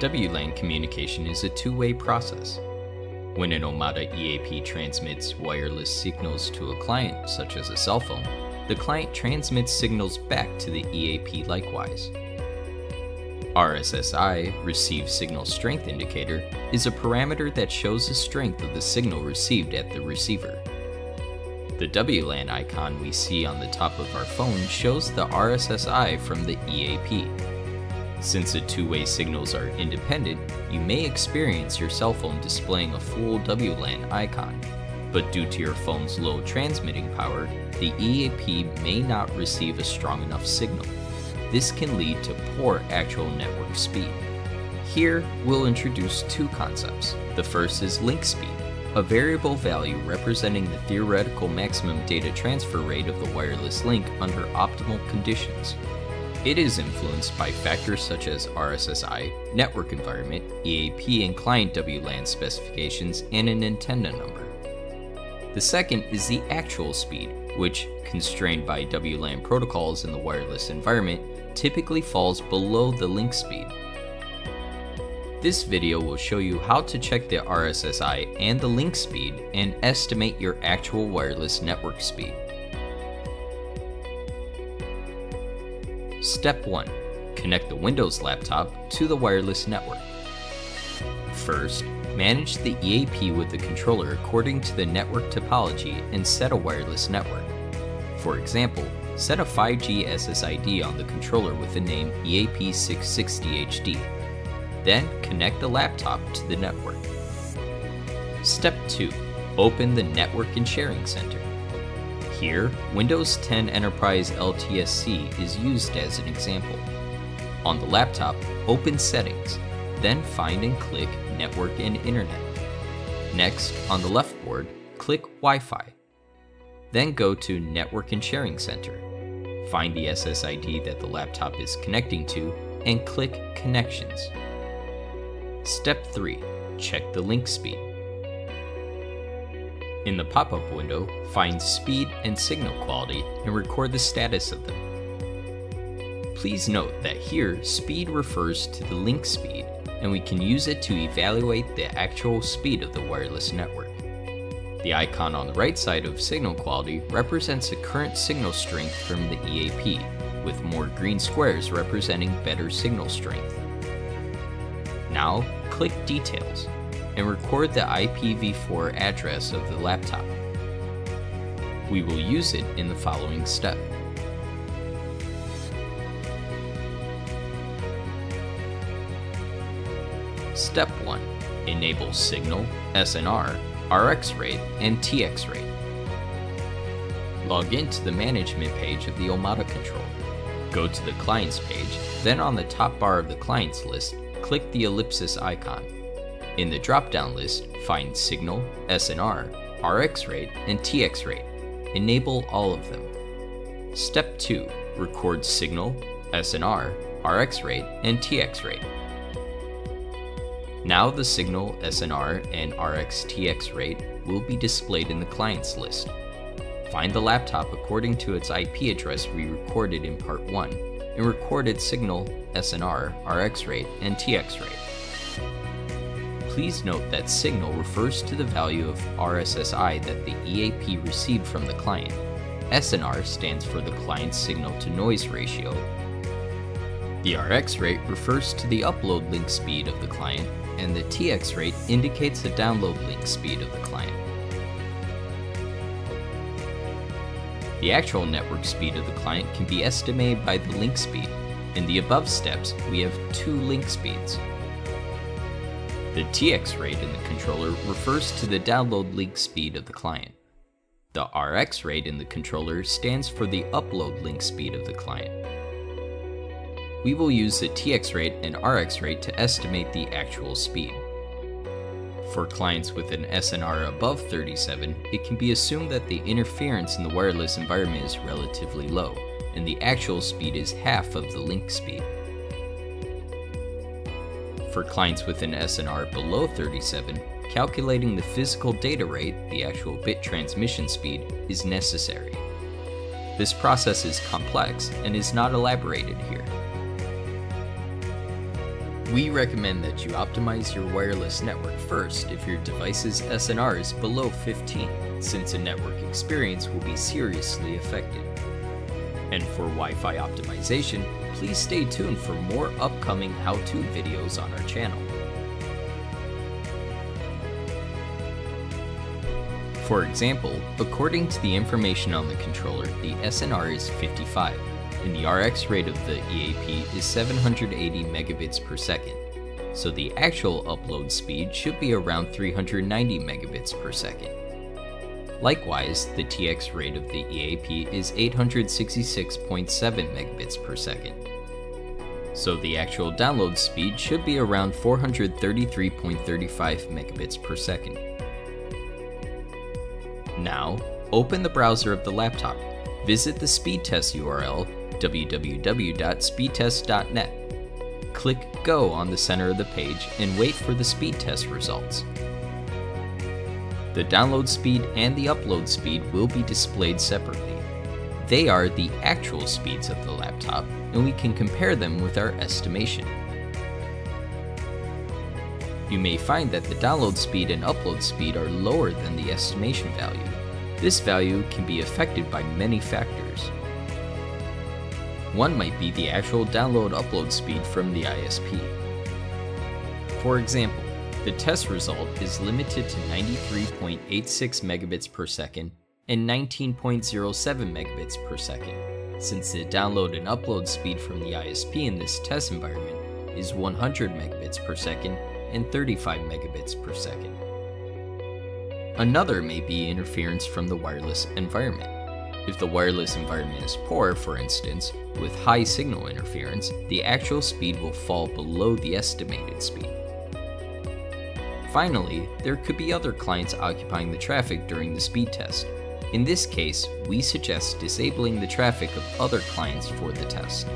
WLAN communication is a two-way process. When an Omada EAP transmits wireless signals to a client, such as a cell phone, the client transmits signals back to the EAP likewise. RSSI, Receive Signal Strength Indicator, is a parameter that shows the strength of the signal received at the receiver. The WLAN icon we see on the top of our phone shows the RSSI from the EAP. Since the two-way signals are independent, you may experience your cell phone displaying a full WLAN icon, but due to your phone's low transmitting power, the EAP may not receive a strong enough signal. This can lead to poor actual network speed. Here, we'll introduce two concepts. The first is link speed, a variable value representing the theoretical maximum data transfer rate of the wireless link under optimal conditions. It is influenced by factors such as RSSI, network environment, EAP and client WLAN specifications, and an antenna number. The second is the actual speed, which, constrained by WLAN protocols in the wireless environment, typically falls below the link speed. This video will show you how to check the RSSI and the link speed and estimate your actual wireless network speed. Step 1. Connect the Windows laptop to the wireless network. First, manage the EAP with the controller according to the network topology and set a wireless network. For example, set a 5G SSID on the controller with the name EAP660HD. Then connect the laptop to the network. Step 2. Open the Network and Sharing Center. Here, Windows 10 Enterprise LTSC is used as an example. On the laptop, open Settings, then find and click Network and Internet. Next, on the left board, click Wi-Fi. Then go to Network and Sharing Center find the SSID that the laptop is connecting to, and click Connections. Step 3. Check the link speed. In the pop-up window, find speed and signal quality and record the status of them. Please note that here, speed refers to the link speed, and we can use it to evaluate the actual speed of the wireless network. The icon on the right side of signal quality represents the current signal strength from the EAP, with more green squares representing better signal strength. Now, click Details and record the IPv4 address of the laptop. We will use it in the following step. Step 1. Enable Signal, SNR, RX rate, and TX rate. Log into the management page of the Omada controller. Go to the Clients page, then on the top bar of the Clients list, click the ellipsis icon. In the drop-down list, find Signal, SNR, RX rate, and TX rate. Enable all of them. Step 2. Record Signal, SNR, RX rate, and TX rate. Now the signal SNR and RxTX rate will be displayed in the clients list. Find the laptop according to its IP address we recorded in part 1 and record its signal SNR, RX rate, and TX rate. Please note that signal refers to the value of RSSI that the EAP received from the client. SNR stands for the client's signal to noise ratio. The RX rate refers to the upload link speed of the client and the TX rate indicates the download link speed of the client. The actual network speed of the client can be estimated by the link speed. In the above steps, we have two link speeds. The TX rate in the controller refers to the download link speed of the client. The RX rate in the controller stands for the upload link speed of the client we will use the TX rate and RX rate to estimate the actual speed. For clients with an SNR above 37, it can be assumed that the interference in the wireless environment is relatively low, and the actual speed is half of the link speed. For clients with an SNR below 37, calculating the physical data rate, the actual bit transmission speed, is necessary. This process is complex and is not elaborated here. We recommend that you optimize your wireless network first if your device's SNR is below 15, since a network experience will be seriously affected. And for Wi-Fi optimization, please stay tuned for more upcoming how-to videos on our channel. For example, according to the information on the controller, the SNR is 55, and the RX rate of the EAP is 780 megabits per second, so the actual upload speed should be around 390 megabits per second. Likewise, the TX rate of the EAP is 866.7 megabits per second. So the actual download speed should be around 433.35 megabits per second. Now, open the browser of the laptop, visit the speed test URL www.speedtest.net. Click Go on the center of the page and wait for the speed test results. The download speed and the upload speed will be displayed separately. They are the actual speeds of the laptop, and we can compare them with our estimation. You may find that the download speed and upload speed are lower than the estimation value. This value can be affected by many factors. One might be the actual download upload speed from the ISP. For example, the test result is limited to 93.86 megabits per second and 19.07 megabits per second, since the download and upload speed from the ISP in this test environment is 100 megabits per second and 35 megabits per second. Another may be interference from the wireless environment. If the wireless environment is poor, for instance, with high signal interference, the actual speed will fall below the estimated speed. Finally, there could be other clients occupying the traffic during the speed test. In this case, we suggest disabling the traffic of other clients for the test.